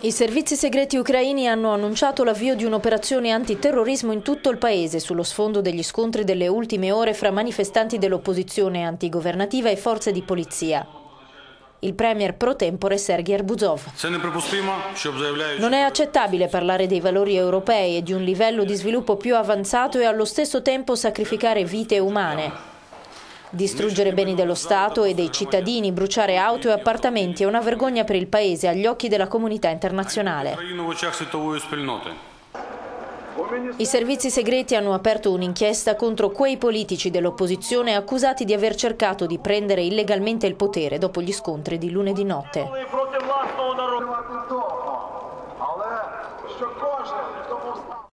I servizi segreti ucraini hanno annunciato l'avvio di un'operazione antiterrorismo in tutto il paese sullo sfondo degli scontri delle ultime ore fra manifestanti dell'opposizione antigovernativa e forze di polizia. Il premier pro tempore Sergei Arbuzov. Non è accettabile parlare dei valori europei e di un livello di sviluppo più avanzato e allo stesso tempo sacrificare vite umane. Distruggere beni dello Stato e dei cittadini, bruciare auto e appartamenti è una vergogna per il Paese agli occhi della comunità internazionale. I servizi segreti hanno aperto un'inchiesta contro quei politici dell'opposizione accusati di aver cercato di prendere illegalmente il potere dopo gli scontri di lunedì notte.